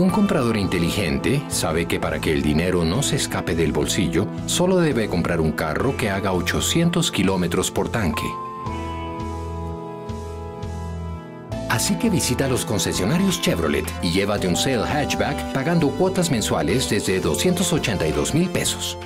Un comprador inteligente sabe que para que el dinero no se escape del bolsillo, solo debe comprar un carro que haga 800 kilómetros por tanque. Así que visita los concesionarios Chevrolet y llévate un Sale Hatchback pagando cuotas mensuales desde 282 mil pesos.